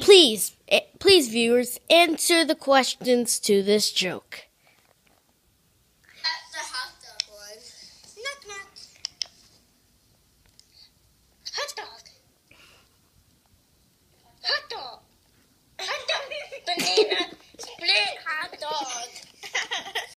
Please, eh, please, viewers, answer the questions to this joke.